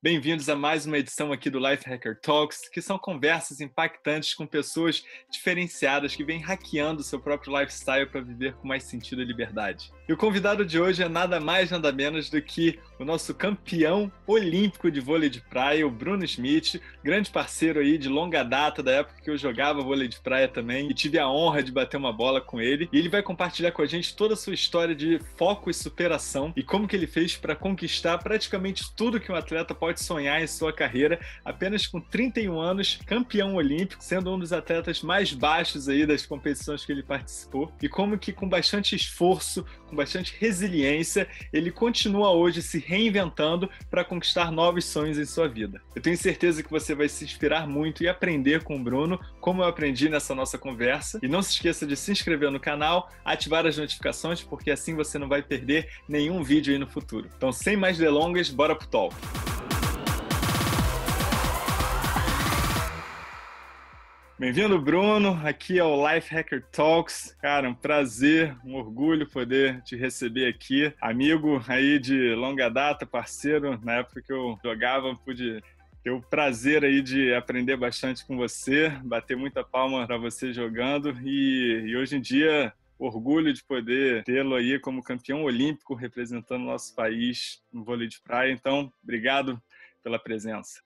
Bem-vindos a mais uma edição aqui do Life Hacker Talks, que são conversas impactantes com pessoas diferenciadas que vêm hackeando seu próprio lifestyle para viver com mais sentido e liberdade. E o convidado de hoje é nada mais, nada menos do que o nosso campeão olímpico de vôlei de praia, o Bruno Schmidt, grande parceiro aí de longa data, da época que eu jogava vôlei de praia também, e tive a honra de bater uma bola com ele. E ele vai compartilhar com a gente toda a sua história de foco e superação e como que ele fez para conquistar praticamente tudo que um atleta pode sonhar em sua carreira, apenas com 31 anos, campeão olímpico, sendo um dos atletas mais baixos aí das competições que ele participou, e como que com bastante esforço, com bastante resiliência, ele continua hoje se reinventando para conquistar novos sonhos em sua vida. Eu tenho certeza que você vai se inspirar muito e aprender com o Bruno, como eu aprendi nessa nossa conversa. E não se esqueça de se inscrever no canal, ativar as notificações, porque assim você não vai perder nenhum vídeo aí no futuro. Então, sem mais delongas, bora pro talk. Bem-vindo, Bruno. Aqui é o Life Hacker Talks. Cara, um prazer, um orgulho poder te receber aqui. Amigo aí de longa data, parceiro. Na época que eu jogava, pude ter o prazer aí de aprender bastante com você, bater muita palma para você jogando. E, e hoje em dia, orgulho de poder tê-lo aí como campeão olímpico representando o nosso país no vôlei de praia. Então, obrigado pela presença.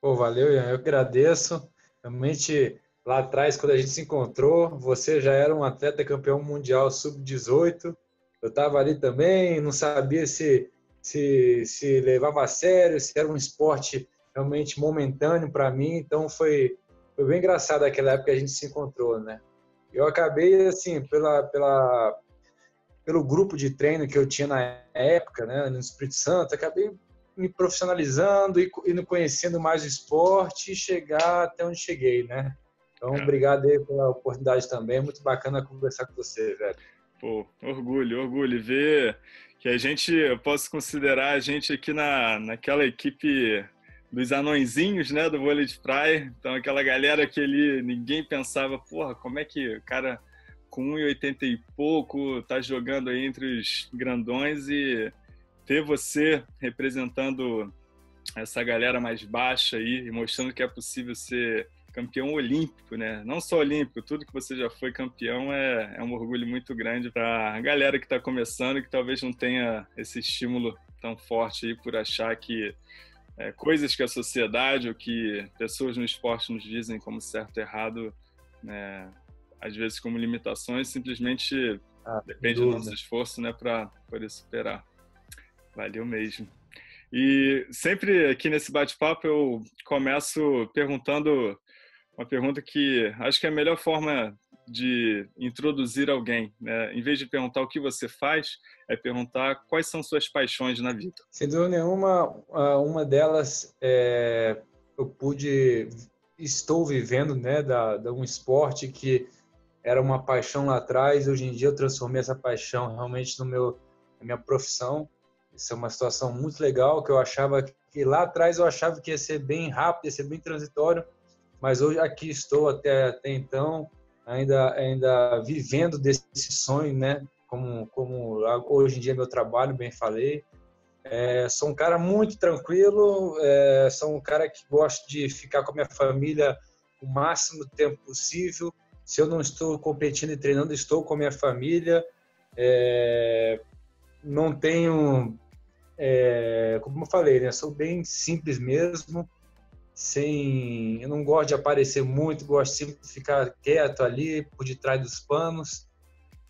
Pô, valeu, Ian. Eu agradeço. Realmente lá atrás, quando a gente se encontrou, você já era um atleta campeão mundial sub-18. Eu estava ali também, não sabia se, se, se levava a sério, se era um esporte realmente momentâneo para mim. Então foi, foi bem engraçado aquela época que a gente se encontrou, né? Eu acabei, assim, pela, pela, pelo grupo de treino que eu tinha na época, né, no Espírito Santo, acabei me profissionalizando e, e conhecendo mais o esporte e chegar até onde cheguei, né? Então, obrigado aí pela oportunidade também. Muito bacana conversar com você, velho. Pô, orgulho, orgulho. Ver que a gente, eu posso considerar a gente aqui na, naquela equipe dos anõezinhos, né, do vôlei de praia. Então, aquela galera que ali ninguém pensava, porra, como é que o cara com 1,80 e pouco tá jogando aí entre os grandões e ter você representando essa galera mais baixa aí e mostrando que é possível ser campeão olímpico, né? Não só olímpico, tudo que você já foi campeão é, é um orgulho muito grande para a galera que está começando e que talvez não tenha esse estímulo tão forte aí por achar que é, coisas que a sociedade ou que pessoas no esporte nos dizem como certo e errado, né, às vezes como limitações, simplesmente ah, depende do nosso esforço né, para poder superar. Valeu mesmo. E sempre aqui nesse bate-papo eu começo perguntando uma pergunta que acho que é a melhor forma de introduzir alguém. Né? Em vez de perguntar o que você faz, é perguntar quais são suas paixões na vida. Sem dúvida nenhuma, uma delas é, eu pude, estou vivendo, né, da, da um esporte que era uma paixão lá atrás. Hoje em dia eu transformei essa paixão realmente no meu, na minha profissão. Isso é uma situação muito legal que eu achava que lá atrás eu achava que ia ser bem rápido, ia ser bem transitório mas hoje aqui estou até, até então ainda ainda vivendo desse sonho, né? Como como hoje em dia é meu trabalho, bem falei. É, sou um cara muito tranquilo, é, sou um cara que gosta de ficar com a minha família o máximo tempo possível. Se eu não estou competindo e treinando, estou com a minha família. É, não tenho, é, como eu falei, né? Sou bem simples mesmo sem. Eu não gosto de aparecer muito, gosto sempre de ficar quieto ali, por detrás dos panos.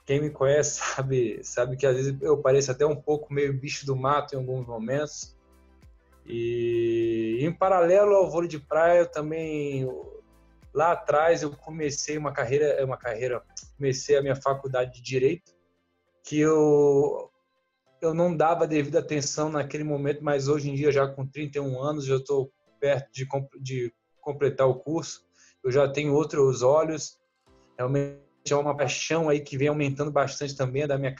Quem me conhece sabe, sabe que às vezes eu pareço até um pouco meio bicho do mato em alguns momentos. E em paralelo ao vôlei de praia, eu também lá atrás eu comecei uma carreira, uma carreira, comecei a minha faculdade de direito, que eu eu não dava devida atenção naquele momento, mas hoje em dia já com 31 anos, eu estou perto de, de completar o curso, eu já tenho outros olhos, realmente é uma paixão aí que vem aumentando bastante também da minha,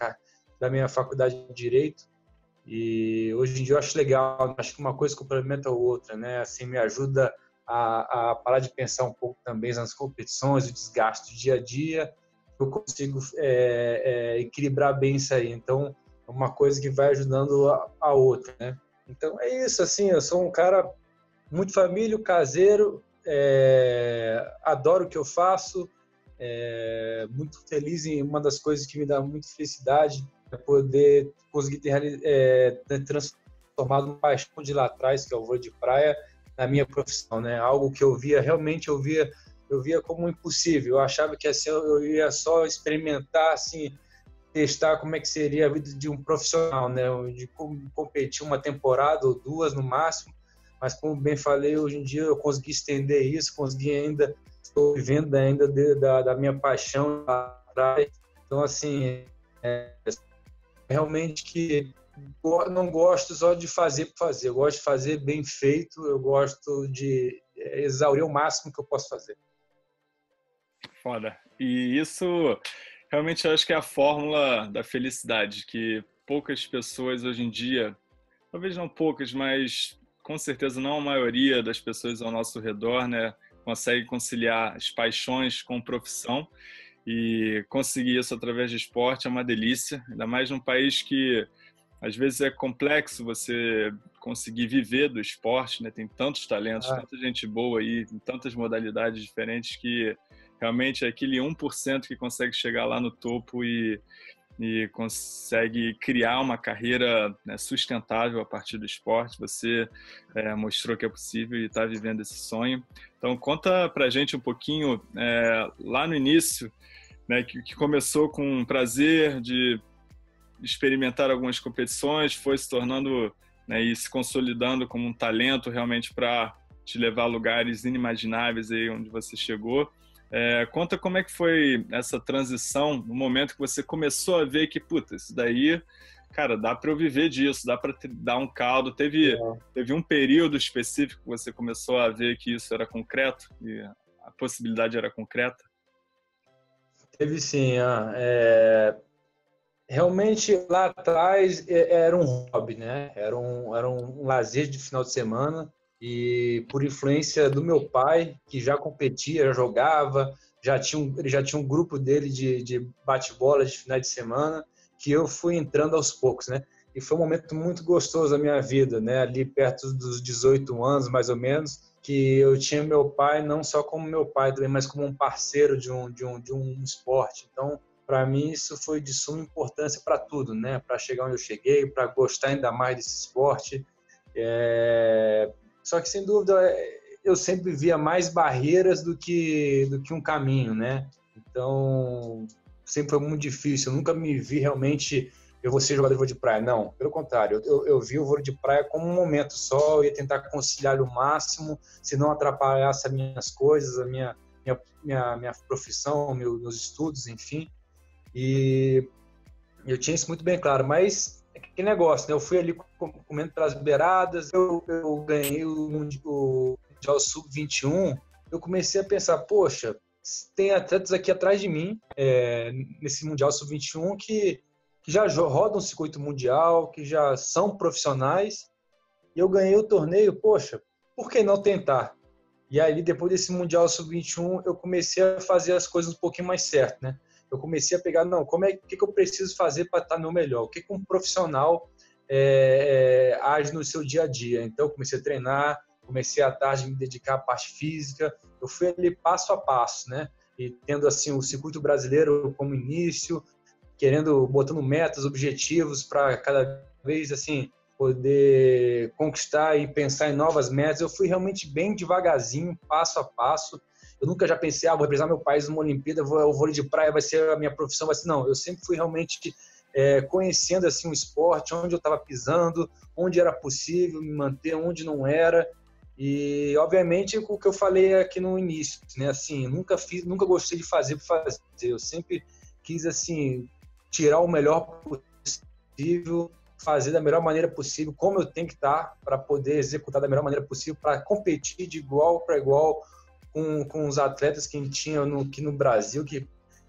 da minha faculdade de Direito, e hoje em dia eu acho legal, acho que uma coisa complementa a outra, né? Assim, me ajuda a, a parar de pensar um pouco também nas competições, o desgaste do dia a dia, eu consigo é, é, equilibrar bem isso aí. Então, é uma coisa que vai ajudando a, a outra, né? Então é isso, assim, eu sou um cara muito família, caseiro, é, adoro o que eu faço, é, muito feliz em uma das coisas que me dá muita felicidade é poder conseguir ter, é, ter transformado uma paixão de lá atrás, que é o voo de praia, na minha profissão, né? Algo que eu via, realmente eu via, eu via como impossível. Eu achava que assim eu ia só experimentar, assim, testar como é que seria a vida de um profissional, né? De competir uma temporada ou duas no máximo. Mas como bem falei, hoje em dia eu consegui estender isso, consegui ainda estou vivendo ainda de, da, da minha paixão atrás. Então assim, é, realmente que não gosto só de fazer por fazer, eu gosto de fazer bem feito, eu gosto de é, exaurir o máximo que eu posso fazer. Foda. E isso realmente eu acho que é a fórmula da felicidade, que poucas pessoas hoje em dia, talvez não poucas, mas com certeza não a maioria das pessoas ao nosso redor, né, consegue conciliar as paixões com profissão e conseguir isso através de esporte é uma delícia, ainda mais num país que às vezes é complexo você conseguir viver do esporte, né? Tem tantos talentos, ah. tanta gente boa aí, em tantas modalidades diferentes que realmente é aquele 1% que consegue chegar lá no topo e, e consegue criar uma carreira né, sustentável a partir do esporte. Você é, mostrou que é possível e está vivendo esse sonho. Então, conta pra gente um pouquinho, é, lá no início, né, que, que começou com um prazer de experimentar algumas competições, foi se tornando né, e se consolidando como um talento realmente para te levar a lugares inimagináveis aí onde você chegou. É, conta como é que foi essa transição no momento que você começou a ver que, puta, isso daí, cara, dá para eu viver disso, dá para dar um caldo. Teve, é. teve um período específico que você começou a ver que isso era concreto e a possibilidade era concreta? Teve sim. Ah, é... Realmente lá atrás é, era um hobby, né? Era um, era um lazer de final de semana e por influência do meu pai, que já competia, já jogava, já tinha um, ele já tinha um grupo dele de, de bate-bola de final de semana, que eu fui entrando aos poucos, né? E foi um momento muito gostoso da minha vida, né? Ali perto dos 18 anos, mais ou menos, que eu tinha meu pai não só como meu pai também, mas como um parceiro de um, de um, de um esporte. Então, para mim, isso foi de suma importância para tudo, né? Para chegar onde eu cheguei, para gostar ainda mais desse esporte. É... Só que, sem dúvida, eu sempre via mais barreiras do que, do que um caminho, né? Então, sempre foi muito difícil. Eu nunca me vi realmente eu vou ser jogador de vôlei de praia. Não, pelo contrário, eu, eu vi o vôlei de praia como um momento só, eu ia tentar conciliar o máximo, se não atrapalhasse as minhas coisas, a minha, minha, minha, minha profissão, meu, meus estudos, enfim. E eu tinha isso muito bem claro, mas é que negócio, né? Eu fui ali comendo pelas beiradas, eu, eu ganhei o Mundial Sub-21, eu comecei a pensar, poxa, tem atletas aqui atrás de mim, é, nesse Mundial Sub-21, que que já rodam o circuito mundial, que já são profissionais. E eu ganhei o torneio, poxa, por que não tentar? E aí, depois desse Mundial Sub-21, eu comecei a fazer as coisas um pouquinho mais certo, né? Eu comecei a pegar, não, como é que, que eu preciso fazer para estar no melhor? O que, que um profissional é, é, age no seu dia a dia? Então, eu comecei a treinar, comecei à tarde a me dedicar à parte física. Eu fui ali passo a passo, né? E tendo assim o circuito brasileiro como início, querendo, botando metas, objetivos para cada vez assim poder conquistar e pensar em novas metas. Eu fui realmente bem devagarzinho, passo a passo. Eu nunca já pensei, ah, vou representar meu país numa Olimpíada, vou, o vôlei de praia vai ser a minha profissão, ser não. Eu sempre fui realmente é, conhecendo assim o esporte, onde eu estava pisando, onde era possível me manter, onde não era. E obviamente o que eu falei aqui no início, né? Assim, nunca fiz, nunca gostei de fazer por fazer. Eu sempre quis assim tirar o melhor possível, fazer da melhor maneira possível, como eu tenho que estar para poder executar da melhor maneira possível, para competir de igual para igual com, com os atletas que tinham no, aqui no Brasil, que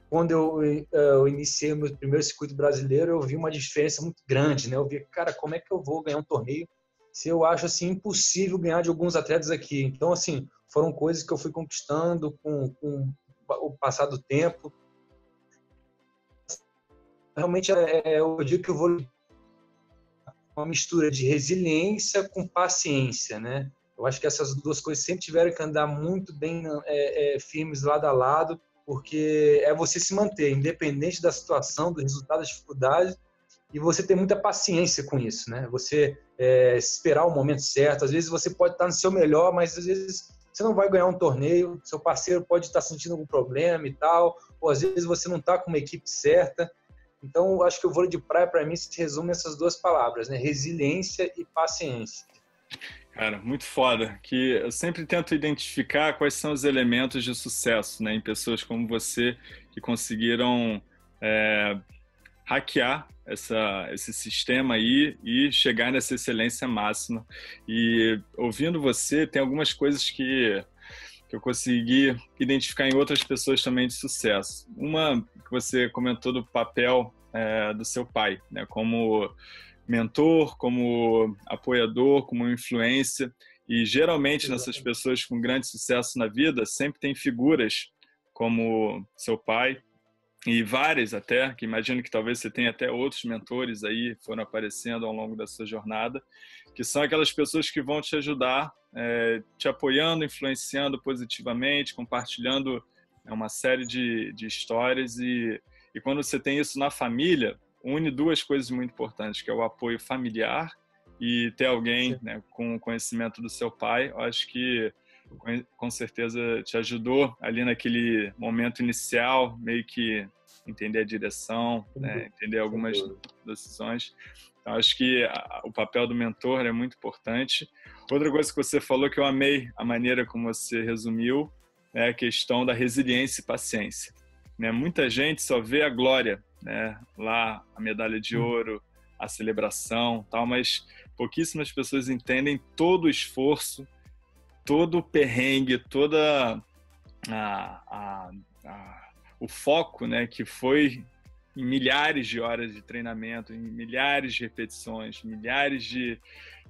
quando eu, eh, eu iniciei o meu primeiro circuito brasileiro, eu vi uma diferença muito grande, né? Eu vi, cara, como é que eu vou ganhar um torneio se eu acho assim impossível ganhar de alguns atletas aqui? Então, assim, foram coisas que eu fui conquistando com, com o passar do tempo realmente é, é, eu digo que o vôlei uma mistura de resiliência com paciência, né? Eu acho que essas duas coisas sempre tiveram que andar muito bem é, é, firmes lado a lado, porque é você se manter, independente da situação, do resultado, da dificuldade, e você ter muita paciência com isso, né? Você é, esperar o momento certo. Às vezes você pode estar no seu melhor, mas às vezes você não vai ganhar um torneio, seu parceiro pode estar sentindo algum problema e tal, ou às vezes você não está com uma equipe certa. Então, acho que o vôlei de praia, para mim, se resume nessas duas palavras, né? Resiliência e paciência. Cara, muito foda. Que eu sempre tento identificar quais são os elementos de sucesso, né, em pessoas como você que conseguiram é, hackear essa, esse sistema aí e chegar nessa excelência máxima. E ouvindo você, tem algumas coisas que, que eu consegui identificar em outras pessoas também de sucesso. Uma que você comentou do papel é, do seu pai, né, como mentor, como apoiador, como influência. E geralmente nessas pessoas com grande sucesso na vida sempre tem figuras como seu pai e várias até, que imagino que talvez você tenha até outros mentores aí foram aparecendo ao longo da sua jornada, que são aquelas pessoas que vão te ajudar, é, te apoiando, influenciando positivamente, compartilhando né, uma série de, de histórias e, e quando você tem isso na família, une duas coisas muito importantes, que é o apoio familiar e ter alguém né, com o conhecimento do seu pai. Eu acho que com certeza te ajudou ali naquele momento inicial, meio que entender a direção, né, entender algumas decisões. Então, acho que a, o papel do mentor é muito importante. Outra coisa que você falou que eu amei a maneira como você resumiu é a questão da resiliência e paciência. Né? Muita gente só vê a glória né? Lá a medalha de hum. ouro, a celebração, tal, mas pouquíssimas pessoas entendem todo o esforço, todo o perrengue, toda a, a, a, o foco, né, que foi em milhares de horas de treinamento, em milhares de repetições, milhares de,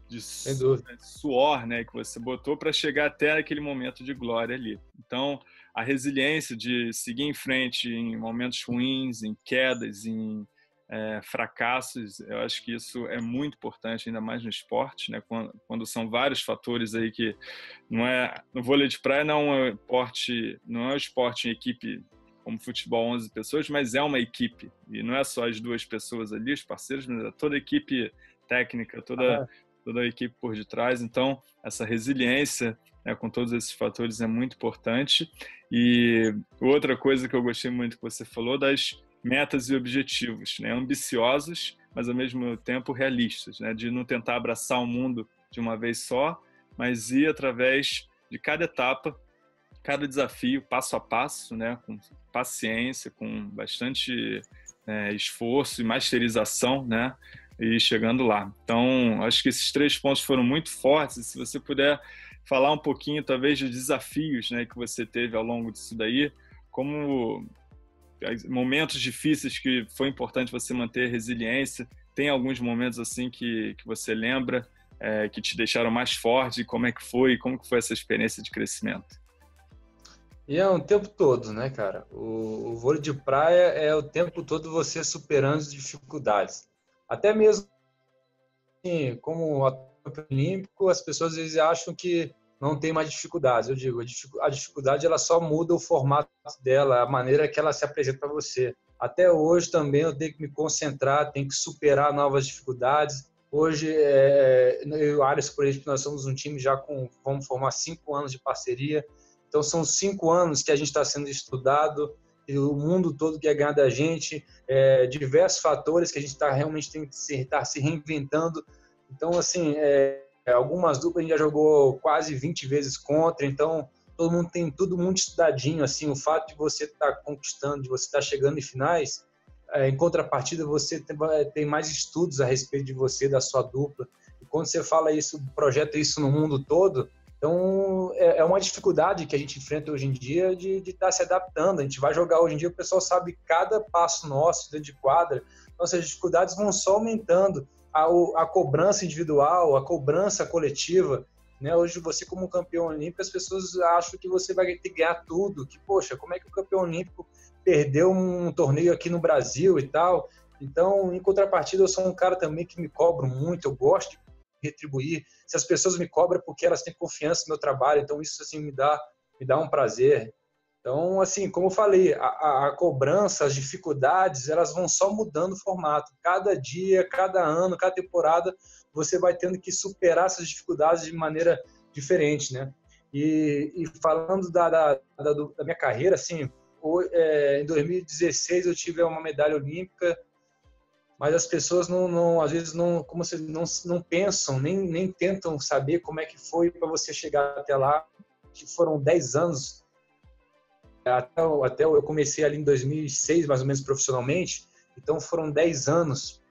de suor, né, que você botou para chegar até aquele momento de glória ali. Então, a resiliência de seguir em frente em momentos ruins, em quedas, em é, fracassos, eu acho que isso é muito importante, ainda mais no esporte, né? Quando, quando, são vários fatores aí que não é no vôlei de praia não é um esporte, não é um esporte em equipe como futebol 11 pessoas, mas é uma equipe e não é só as duas pessoas ali, os parceiros, mas é toda a equipe técnica, toda ah. toda a equipe por detrás. Então essa resiliência né, com todos esses fatores é muito importante. E outra coisa que eu gostei muito que você falou das metas e objetivos, né, ambiciosos, mas ao mesmo tempo realistas, né, de não tentar abraçar o mundo de uma vez só, mas ir através de cada etapa, cada desafio, passo a passo, né, com paciência, com bastante é, esforço e masterização, né, e chegando lá. Então, acho que esses três pontos foram muito fortes. Se você puder falar um pouquinho, talvez, dos desafios né, que você teve ao longo disso daí, como momentos difíceis que foi importante você manter resiliência. Tem alguns momentos assim que, que você lembra é, que te deixaram mais forte? Como é que foi? Como que foi essa experiência de crescimento? E é o tempo todo, né, cara? O, o vôlei de praia é o tempo todo você superando as dificuldades. Até mesmo assim, como olímpico, as pessoas às vezes acham que não tem mais dificuldades. Eu digo, a dificuldade ela só muda o formato dela, a maneira que ela se apresenta para você. Até hoje também eu tenho que me concentrar, tenho que superar novas dificuldades. Hoje, é, eu e o Ares, por exemplo, nós somos um time já com, vamos formar cinco anos de parceria. Então, são cinco anos que a gente está sendo estudado, o mundo todo quer ganhar da gente, é, diversos fatores que a gente está realmente tem que estar tá se reinventando então, assim, é, algumas duplas a gente já jogou quase 20 vezes contra, então todo mundo tem tudo muito estudadinho, assim, o fato de você estar tá conquistando, de você estar tá chegando em finais, é, em contrapartida você tem, tem, mais estudos a respeito de você, da sua dupla, e quando você fala isso, projeta isso no mundo todo, então é, é uma dificuldade que a gente enfrenta hoje em dia de estar tá se adaptando, a gente vai jogar hoje em dia, o pessoal sabe cada passo nosso dentro de quadra, então essas dificuldades vão só aumentando, a, a cobrança individual, a cobrança coletiva. Né? Hoje, você, como campeão olímpico, as pessoas acham que você vai ter que ganhar tudo. Que, poxa, como é que o campeão olímpico perdeu um torneio aqui no Brasil e tal? Então, em contrapartida, eu sou um cara também que me cobro muito, eu gosto de retribuir. Se as pessoas me cobram é porque elas têm confiança no meu trabalho, então isso assim me dá me dá um prazer. Então, assim, como eu falei, a, a, cobrança, as dificuldades, elas vão só mudando o formato. Cada dia, cada ano, cada temporada, você vai tendo que superar essas dificuldades de maneira diferente, né? E, e falando da, da, da, da, minha carreira, assim, é, em 2016 eu tive uma medalha olímpica mas as pessoas não, não às vezes não como se não, não pensam nem, nem tentam saber como é que foi para você chegar até lá que foram 10 anos até, até eu comecei ali em 2006 mais ou menos profissionalmente. Então foram 10 anos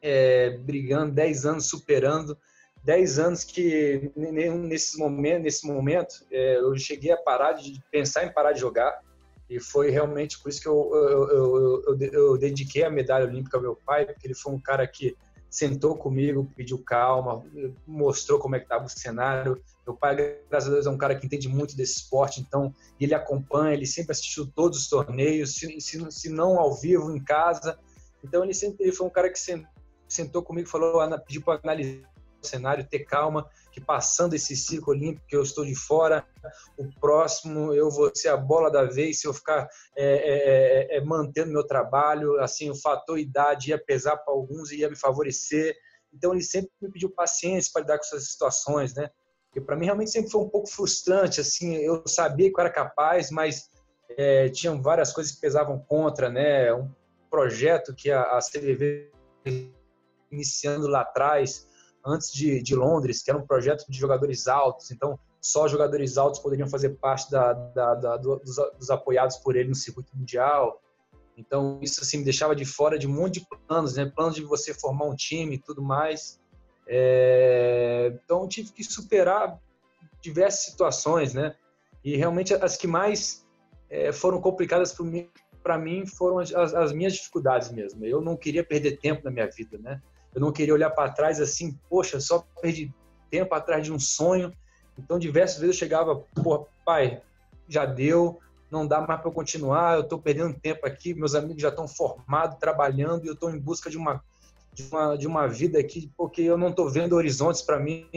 é, brigando 10 anos superando 10 anos que nesse momento nesse momento é, eu cheguei a parar de pensar em parar de jogar. E foi realmente por isso que eu, eu, eu, eu, eu dediquei a medalha olímpica ao meu pai, porque ele foi um cara que sentou comigo, pediu calma, mostrou como é que estava o cenário. Meu pai, graças a Deus, é um cara que entende muito desse esporte, então ele acompanha, ele sempre assistiu todos os torneios, se, se, se não ao vivo, em casa. Então ele sempre ele foi um cara que sentou comigo falou, pediu para analisar o cenário, ter calma que passando esse ciclo olímpico que eu estou de fora, o próximo eu vou ser a bola da vez se eu ficar é, é, é, é mantendo meu trabalho, assim, o fator idade ia pesar para alguns e ia me favorecer. Então ele sempre me pediu paciência para lidar com essas situações, né? Porque para mim realmente sempre foi um pouco frustrante, assim, eu sabia que eu era capaz, mas é, tinham várias coisas que pesavam contra, né? Um projeto que a, a CVV iniciando lá atrás, antes de, de Londres, que era um projeto de jogadores altos, então só jogadores altos poderiam fazer parte da, da, da dos, dos, apoiados por ele no circuito mundial. Então isso assim me deixava de fora de um monte de planos, né? Planos de você formar um time e tudo mais. É... Então tive que superar diversas situações, né? E realmente as que mais é, foram complicadas para mim foram as, as minhas dificuldades mesmo. Eu não queria perder tempo na minha vida, né? Eu não queria olhar para trás assim, poxa, só perdi tempo atrás de um sonho. Então, diversas vezes eu chegava, pô, pai, já deu, não dá mais para continuar, eu estou perdendo tempo aqui, meus amigos já estão formados, trabalhando, e eu estou em busca de uma, de uma, de uma vida aqui, porque eu não estou vendo horizontes para mim.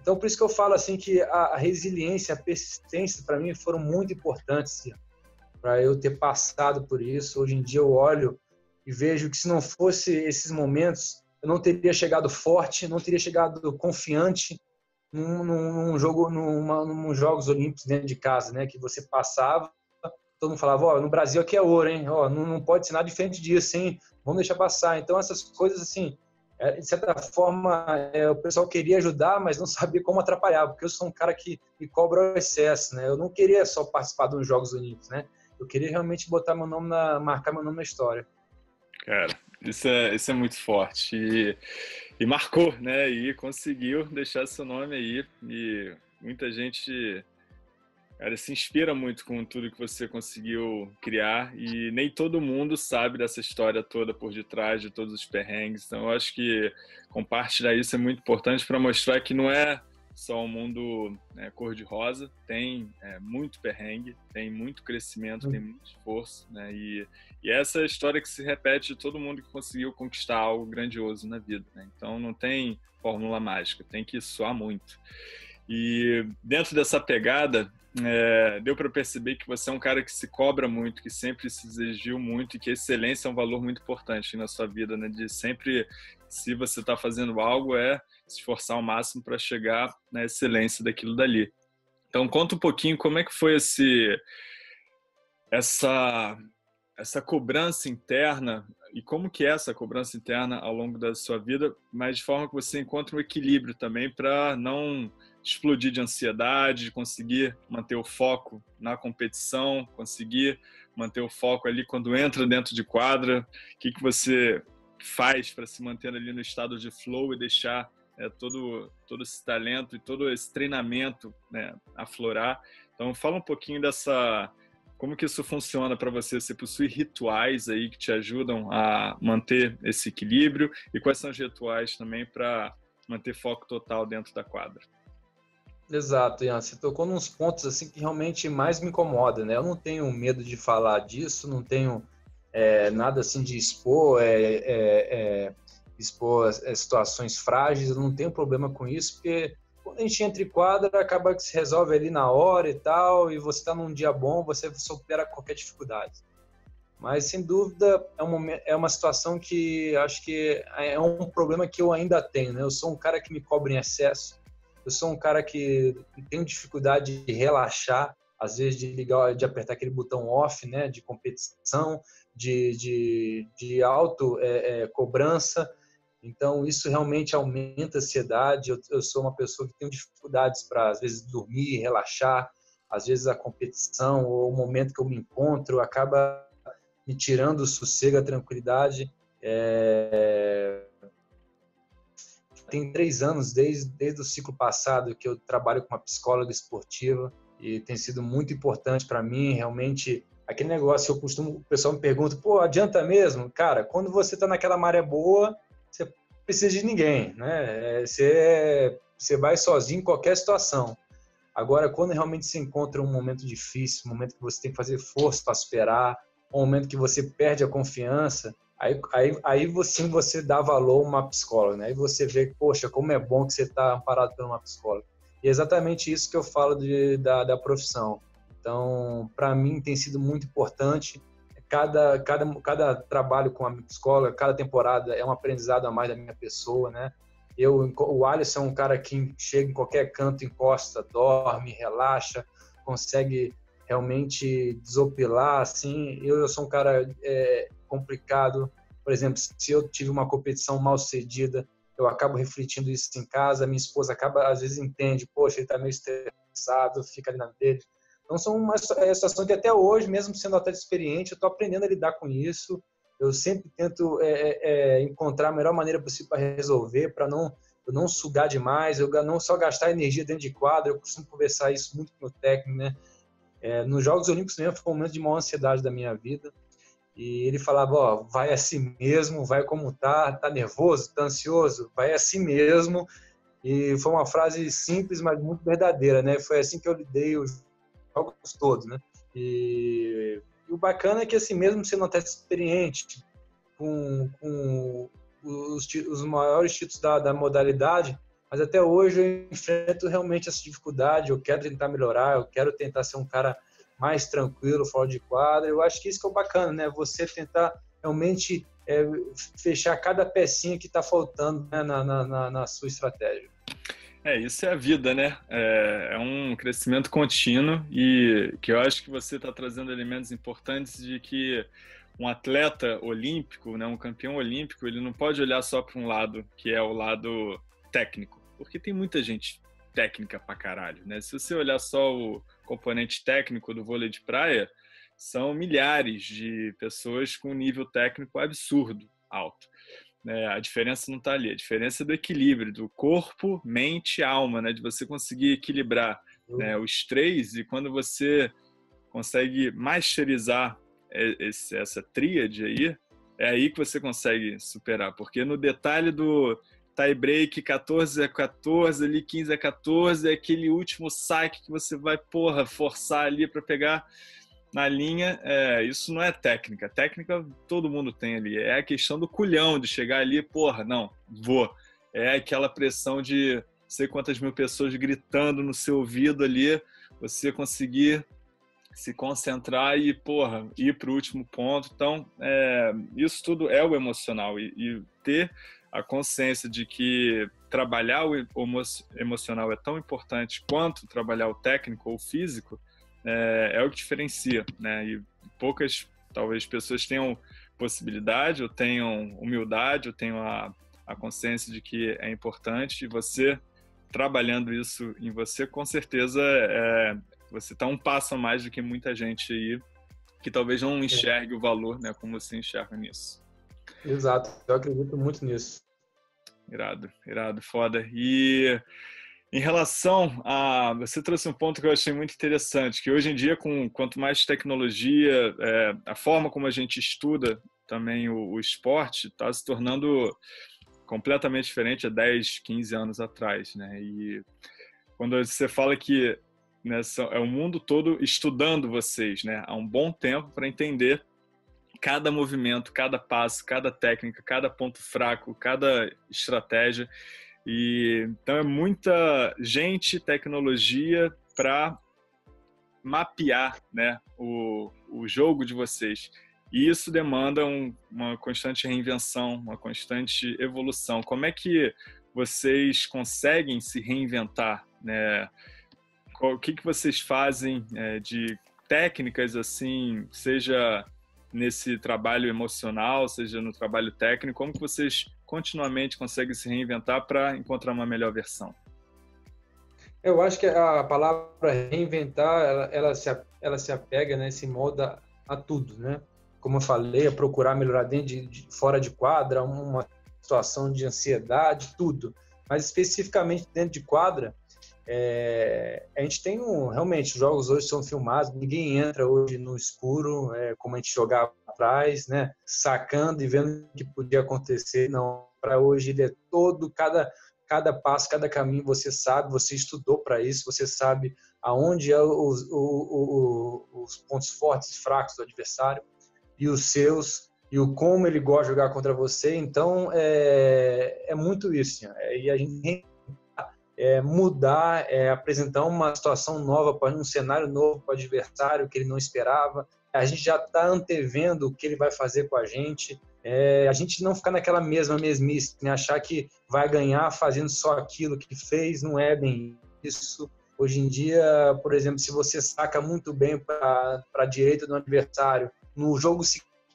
Então, por isso que eu falo assim que a, a resiliência, a persistência, para mim, foram muito importantes para eu ter passado por isso. Hoje em dia eu olho e vejo que se não fosse esses momentos, eu não teria chegado forte, não teria chegado confiante num, num jogo, numa, num Jogos Olímpicos dentro de casa, né? Que você passava, todo mundo falava, ó, oh, no Brasil aqui é ouro, hein? Ó, oh, não, não pode ser nada diferente disso, hein? Vamos deixar passar. Então essas coisas assim, é, de certa forma, é, o pessoal queria ajudar, mas não sabia como atrapalhar, porque eu sou um cara que me cobra o excesso, né? Eu não queria só participar dos Jogos Olímpicos, né? Eu queria realmente botar meu nome na, marcar meu nome na história. Cara, isso é, isso é muito forte. E, e marcou, né? E conseguiu deixar seu nome aí. E muita gente cara, se inspira muito com tudo que você conseguiu criar e nem todo mundo sabe dessa história toda por detrás de todos os perrengues. Então, eu acho que compartilhar isso é muito importante para mostrar que não é só um mundo né, cor-de-rosa, tem é, muito perrengue, tem muito crescimento, tem muito esforço, né? E, e essa é a história que se repete de todo mundo que conseguiu conquistar algo grandioso na vida, né? Então não tem fórmula mágica, tem que suar muito. E dentro dessa pegada, é, deu para perceber que você é um cara que se cobra muito, que sempre se exigiu muito e que a excelência é um valor muito importante na sua vida, né? De sempre, se você está fazendo algo, é se esforçar ao máximo para chegar na excelência daquilo dali. Então conta um pouquinho como é que foi esse essa essa cobrança interna e como que é essa cobrança interna ao longo da sua vida, mas de forma que você encontre um equilíbrio também para não explodir de ansiedade, de conseguir manter o foco na competição, conseguir manter o foco ali quando entra dentro de quadra, o que, que você faz para se manter ali no estado de flow e deixar é, todo, todo esse talento e todo esse treinamento né, aflorar. Então, fala um pouquinho dessa. Como que isso funciona para você? Você possui rituais aí que te ajudam a manter esse equilíbrio? E quais são os rituais também para manter foco total dentro da quadra? Exato, Ian. Você tocou nos pontos assim que realmente mais me incomoda, né? Eu não tenho medo de falar disso, não tenho é, nada assim de expor, é, é, é expor situações frágeis, não tenho problema com isso, porque quando a gente entra em quadra, acaba que se resolve ali na hora e tal, e você está num dia bom, você supera qualquer dificuldade. Mas, sem dúvida, é, um é uma situação que acho que é um problema que eu ainda tenho. Né? Eu sou um cara que me cobra em excesso, eu sou um cara que tem dificuldade de relaxar, às vezes de ligar, de apertar aquele botão off, né, de competição, de, de, de auto é, é, cobrança. Então, isso realmente aumenta a ansiedade. Eu, eu sou uma pessoa que tem dificuldades para, às vezes, dormir, relaxar. Às vezes, a competição ou o momento que eu me encontro acaba me tirando o sossego, a tranquilidade. É... Tem três anos, desde, desde o ciclo passado, que eu trabalho com uma psicóloga esportiva e tem sido muito importante para mim. Realmente, aquele negócio eu costumo, o pessoal me pergunta, pô, adianta mesmo? Cara, quando você está naquela maré boa, você precisa de ninguém, né? É, você, você vai sozinho em qualquer situação. Agora, quando realmente se encontra um momento difícil, um momento que você tem que fazer força para superar, um momento que você perde a confiança, aí, aí, aí você, você dá valor a uma psicóloga, né? Aí você vê, poxa, como é bom que você está amparado por uma psicóloga. E é exatamente isso que eu falo de, da, da profissão. Então, para mim, tem sido muito importante cada, cada, cada trabalho com a psicóloga, cada temporada é um aprendizado a mais da minha pessoa, né? Eu, o Alisson é um cara que chega em qualquer canto, encosta, dorme, relaxa, consegue realmente desopilar, assim. Eu, eu sou um cara é, complicado. Por exemplo, se eu tive uma competição mal cedida, eu acabo refletindo isso em casa. Minha esposa acaba, às vezes, entende, poxa, ele está meio estressado, fica ali na dele. Então, são uma é, situação que até hoje, mesmo sendo atleta experiente, eu estou aprendendo a lidar com isso. Eu sempre tento é, é, é encontrar a melhor maneira possível para resolver, para não eu não sugar demais, eu não só gastar energia dentro de quadra. Eu costumo conversar isso muito com o técnico, né? É, nos Jogos Olímpicos mesmo foi um momento de maior ansiedade da minha vida. E ele falava, ó, vai assim mesmo, vai como tá, tá nervoso, tá ansioso, vai assim mesmo. E foi uma frase simples, mas muito verdadeira, né? Foi assim que eu lidei os jogos todos, né? E, e o bacana é que, assim, mesmo sendo até experiente, com, com os, os, maiores títulos da, da, modalidade, mas até hoje eu enfrento realmente essa dificuldade. Eu quero tentar melhorar, eu quero tentar ser um cara mais tranquilo fora de quadra. Eu acho que isso que é o bacana, né? Você tentar realmente é, fechar cada pecinha que está faltando né, na, na, na sua estratégia. É, isso é a vida, né? É, é, um crescimento contínuo e que eu acho que você está trazendo elementos importantes de que um atleta olímpico, né, um campeão olímpico, ele não pode olhar só para um lado, que é o lado técnico, porque tem muita gente técnica pra caralho, né? Se você olhar só o componente técnico do vôlei de praia, são milhares de pessoas com nível técnico absurdo, alto. É, a diferença não está ali, a diferença é do equilíbrio, do corpo, mente e alma, né? de você conseguir equilibrar né, os três e quando você consegue masterizar esse, essa tríade aí, é aí que você consegue superar, porque no detalhe do tie break 14 a 14, ali 15 a 14, é aquele último saque que você vai, porra, forçar ali para pegar na linha, é, isso não é técnica. Técnica todo mundo tem ali. É a questão do culhão, de chegar ali, porra, não, vou. É aquela pressão de sei quantas mil pessoas gritando no seu ouvido ali, você conseguir se concentrar e, porra, ir para o último ponto. Então, é, isso tudo é o emocional. E, e, ter a consciência de que trabalhar o emocional é tão importante quanto trabalhar o técnico ou físico, é, é o que diferencia, né? E poucas, talvez, pessoas tenham possibilidade, ou tenham humildade, ou tenham a, a consciência de que é importante. E você trabalhando isso em você, com certeza, é, você está um passo a mais do que muita gente aí que talvez não enxergue o valor, né? Como você enxerga nisso. Exato, eu acredito muito nisso. Irado, irado, foda. E em relação a. Você trouxe um ponto que eu achei muito interessante, que hoje em dia, com quanto mais tecnologia, é, a forma como a gente estuda também o, o esporte está se tornando completamente diferente há 10, 15 anos atrás. Né? E quando você fala que né, é o mundo todo estudando vocês né, há um bom tempo para entender cada movimento, cada passo, cada técnica, cada ponto fraco, cada estratégia. E então é muita gente, tecnologia para mapear, né, o, o jogo de vocês. E isso demanda um, uma constante reinvenção, uma constante evolução. Como é que vocês conseguem se reinventar, né? O que, que vocês fazem é, de técnicas assim, seja nesse trabalho emocional, seja no trabalho técnico, como que vocês continuamente conseguem se reinventar para encontrar uma melhor versão? Eu acho que a palavra reinventar, ela, ela, se, ela se apega, né, se molda a tudo, né? Como eu falei, a procurar melhorar dentro de, de, fora de quadra, uma situação de ansiedade, tudo. Mas especificamente dentro de quadra, é, a gente tem um, realmente, os jogos hoje são filmados, ninguém entra hoje no escuro, é, como a gente jogava atrás, né? Sacando e vendo o que podia acontecer. Não, para hoje ele é todo, cada, cada passo, cada caminho você sabe, você estudou para isso, você sabe aonde é os, os, os pontos fortes e fracos do adversário e os seus e o como ele gosta de jogar contra você. Então é, é muito isso. É, e a gente é, mudar, é, apresentar uma situação nova, um cenário novo para o adversário que ele não esperava. A gente já está antevendo o que ele vai fazer com a gente. É, a gente não ficar naquela mesma mesmice, né? achar que vai ganhar fazendo só aquilo que fez, não é bem isso. Hoje em dia, por exemplo, se você saca muito bem para a direita do adversário, no jogo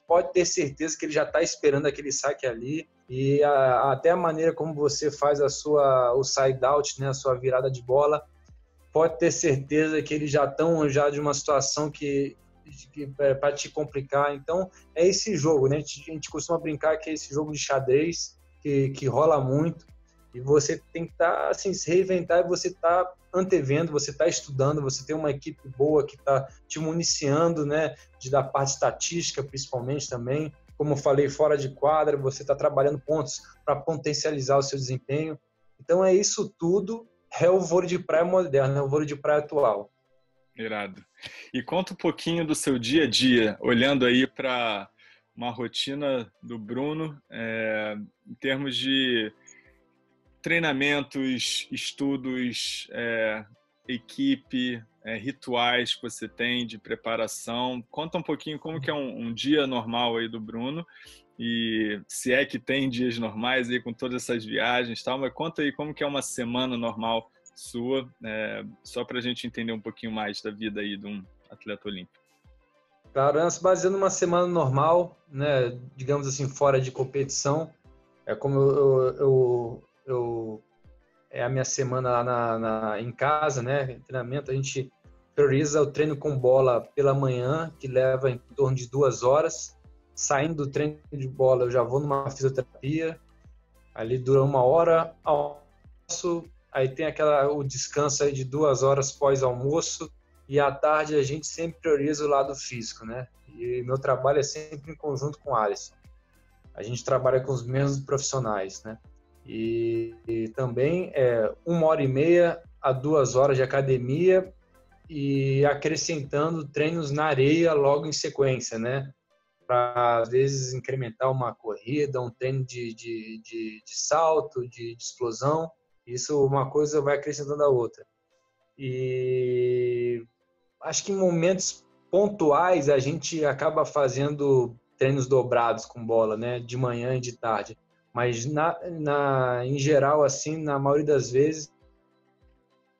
pode ter certeza que ele já está esperando aquele saque ali e a, até a maneira como você faz a sua o side out, né, a sua virada de bola, pode ter certeza que eles já estão já de uma situação que, para te complicar. Então é esse jogo, né? A gente, a gente, costuma brincar que é esse jogo de xadrez que, que rola muito e você tem que estar tá, assim se reinventar e você está antevendo, você está estudando, você tem uma equipe boa que está te municiando, né? De da parte estatística principalmente também como falei, fora de quadra, você está trabalhando pontos para potencializar o seu desempenho. Então é isso tudo, é o vôlei de praia moderno, é o vôlei de praia atual. Irado. E conta um pouquinho do seu dia a dia, olhando aí para uma rotina do Bruno, é, em termos de treinamentos, estudos, é, equipe, é, rituais que você tem de preparação. Conta um pouquinho como que é um, um, dia normal aí do Bruno e se é que tem dias normais aí com todas essas viagens tal, mas conta aí como que é uma semana normal sua, é, só para a gente entender um pouquinho mais da vida aí de um atleta olímpico. Claro, se baseando numa semana normal, né, digamos assim, fora de competição, é como eu, eu, eu, é a minha semana lá na, na, em casa, né, treinamento, a gente prioriza o treino com bola pela manhã, que leva em torno de duas horas. Saindo do treino de bola, eu já vou numa fisioterapia. Ali dura uma hora, almoço, aí tem aquela o descanso aí de duas horas pós almoço e à tarde a gente sempre prioriza o lado físico, né? E meu trabalho é sempre em conjunto com o Alisson. A gente trabalha com os mesmos profissionais, né? E, e também é uma hora e meia a duas horas de academia e acrescentando treinos na areia logo em sequência, né? Para às vezes incrementar uma corrida, um treino de, de, de, de salto, de, de, explosão. Isso uma coisa vai acrescentando a outra. E acho que em momentos pontuais a gente acaba fazendo treinos dobrados com bola, né? De manhã e de tarde. Mas na, na, em geral, assim, na maioria das vezes,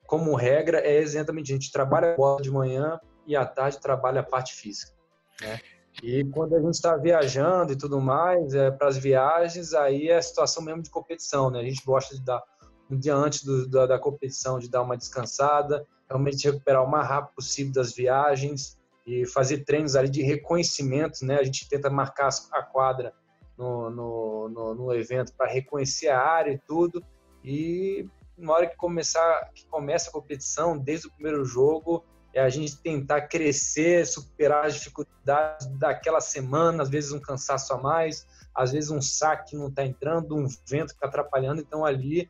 como regra, é exatamente a gente trabalha a bola de manhã e à tarde trabalha a parte física. Né? E quando a gente está viajando e tudo mais, é, para as viagens, aí é a situação mesmo de competição. Né? A gente gosta de dar, um dia antes do, da, da competição, de dar uma descansada, realmente recuperar o mais rápido possível das viagens e fazer treinos ali de reconhecimento. Né? A gente tenta marcar a quadra no, no, no, no evento para reconhecer a área e tudo. E na hora que começar, que começa a competição, desde o primeiro jogo, é a gente tentar crescer, superar as dificuldades daquela semana, às vezes um cansaço a mais, às vezes um saque que não está entrando, um vento que está atrapalhando. Então ali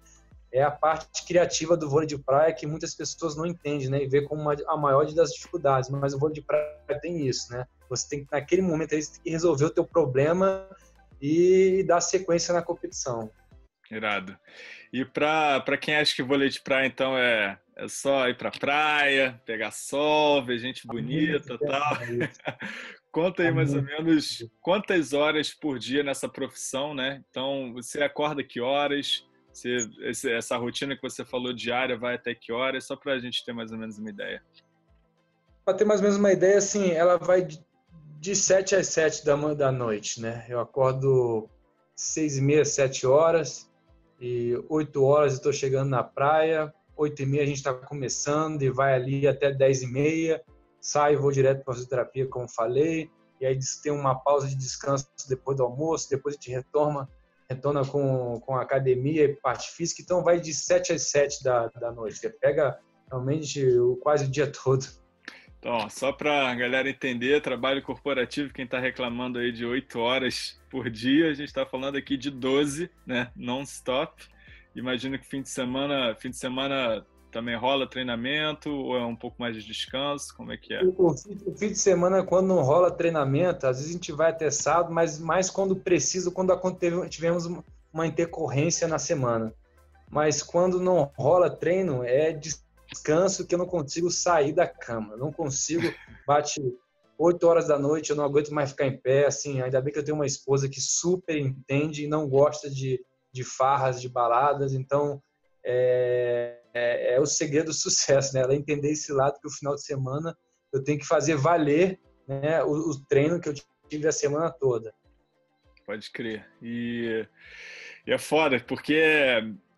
é a parte criativa do vôlei de praia que muitas pessoas não entendem, né? E vê como uma, a maior das dificuldades. Mas o vôlei de praia tem isso, né? Você tem que, naquele momento aí, você tem que resolver o teu problema e dar sequência na competição. Irado. E para quem acha que vôlei de praia, então, é, é só ir para praia, pegar sol, ver gente bonita e tal. Conta aí mais ou menos quantas horas por dia nessa profissão, né? Então, você acorda que horas? Essa rotina que você falou diária vai até que horas? Só para a gente ter mais ou menos uma ideia. Para ter mais ou menos uma ideia, assim, ela vai de, de 7 às 7 da, da noite, né? Eu acordo 6 e meia, 7 horas e 8 horas eu estou chegando na praia, 8 e meia a gente está começando e vai ali até 10 e meia, saio, vou direto para a fisioterapia, como falei, e aí tem uma pausa de descanso depois do almoço, depois a gente retorna, retorna com, com academia e parte física, então vai de 7 às 7 da, da noite, você pega realmente o, quase o dia todo. Então, só para a galera entender, trabalho corporativo, quem está reclamando aí de 8 horas por dia, a gente está falando aqui de 12, né, non-stop. Imagino que fim de semana, fim de semana também rola treinamento ou é um pouco mais de descanso? Como é que é? O, fim de semana, quando não rola treinamento, às vezes a gente vai até sábado, mas mais quando precisa, quando tivemos uma intercorrência na semana. Mas quando não rola treino, é descanso que eu não consigo sair da cama. não consigo, bate 8 horas da noite, eu não aguento mais ficar em pé. Assim, ainda bem que eu tenho uma esposa que super entende e não gosta de de farras, de baladas. Então, é, é, é, o segredo do sucesso, né? Ela entender esse lado que o final de semana eu tenho que fazer valer né, o, o treino que eu tive a semana toda. Pode crer. E, e é foda, porque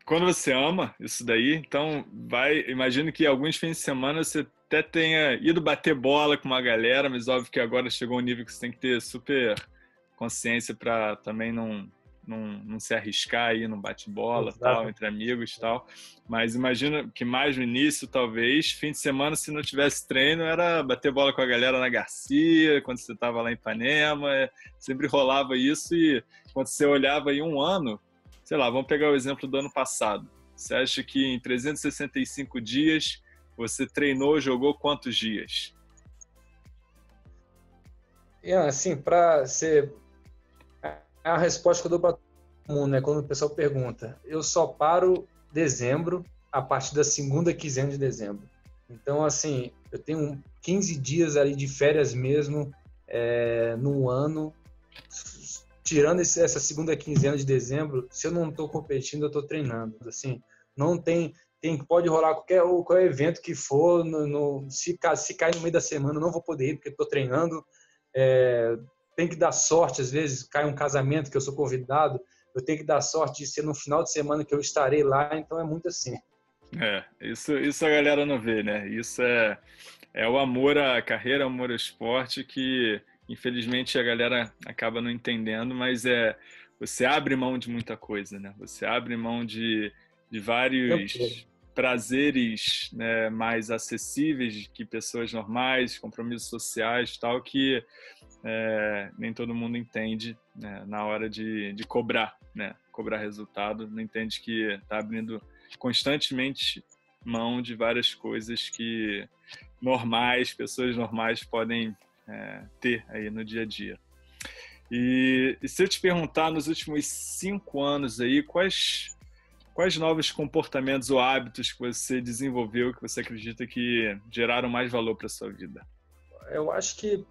quando você ama isso daí, então vai. Imagino que alguns fins de semana você até tenha ido bater bola com uma galera, mas óbvio que agora chegou um nível que você tem que ter super consciência para também não não, não se arriscar aí no bate-bola, tal, entre amigos e tal. Mas imagina que mais no início, talvez, fim de semana, se não tivesse treino, era bater bola com a galera na Garcia, quando você estava lá em Ipanema, é, sempre rolava isso e quando você olhava aí um ano, sei lá, vamos pegar o exemplo do ano passado. Você acha que em 365 dias você treinou, jogou quantos dias? É, assim, para ser a resposta que eu dou para todo mundo, né? Quando o pessoal pergunta, eu só paro dezembro a partir da segunda quinzena de dezembro. Então, assim, eu tenho 15 dias ali de férias mesmo é, no ano. Tirando esse, essa segunda quinzena de dezembro, se eu não estou competindo, eu estou treinando. Assim, não tem, tem pode rolar qualquer, qualquer evento que for. No, no, se, se cai no meio da semana, eu não vou poder ir porque estou treinando. É, tem que dar sorte, às vezes cai um casamento que eu sou convidado, eu tenho que dar sorte de ser no final de semana que eu estarei lá, então é muito assim. É, isso, isso a galera não vê, né? Isso é, é o amor à carreira, amor ao esporte que infelizmente a galera acaba não entendendo, mas é você abre mão de muita coisa, né? Você abre mão de, de vários prazeres né, mais acessíveis que pessoas normais, compromissos sociais, tal que é, nem todo mundo entende né, na hora de, de cobrar, né, cobrar resultado, não entende que está abrindo constantemente mão de várias coisas que normais, pessoas normais podem é, ter aí no dia a dia. E, e, se eu te perguntar nos últimos cinco anos aí, quais quais novos comportamentos ou hábitos que você desenvolveu que você acredita que geraram mais valor para sua vida? Eu acho que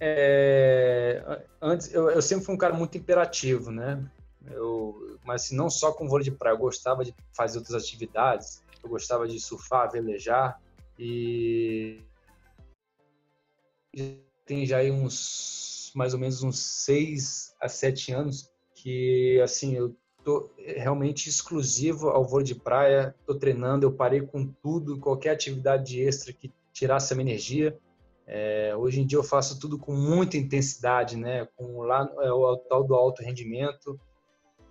é, antes eu, eu, sempre fui um cara muito imperativo, né? Eu, mas assim, não só com vôlei de praia, eu gostava de fazer outras atividades. Eu gostava de surfar, velejar e tem já uns mais ou menos uns seis a sete anos que assim eu tô realmente exclusivo ao vôlei de praia. Tô treinando, eu parei com tudo, qualquer atividade extra que tirasse a minha energia. É, hoje em dia eu faço tudo com muita intensidade, né? Com lá é, o tal do alto rendimento.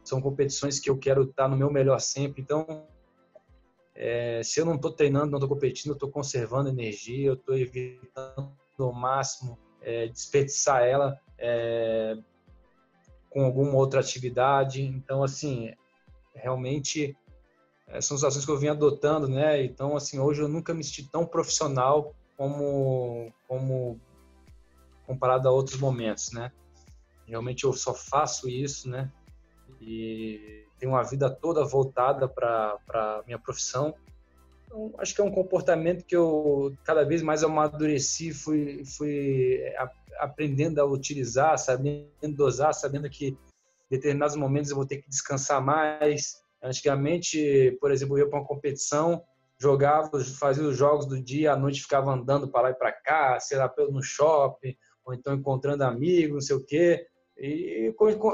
São competições que eu quero estar no meu melhor sempre. Então, é, se eu não estou treinando, não estou competindo, eu estou conservando energia, eu estou evitando ao máximo é, desperdiçar ela é, com alguma outra atividade. Então, assim, realmente é, são situações que eu vim adotando, né? Então, assim, hoje eu nunca me senti tão profissional como, como comparado a outros momentos, né? Realmente eu só faço isso, né? E tenho uma vida toda voltada para minha profissão. Acho que é um comportamento que eu cada vez mais amadureci, fui, fui aprendendo a utilizar, sabendo dosar, sabendo que em determinados momentos eu vou ter que descansar mais, Antigamente, por exemplo, eu ia para uma competição, jogava, fazia os jogos do dia, à noite ficava andando para lá e para cá, sei lá, no shopping, ou então encontrando amigos, não sei o quê. E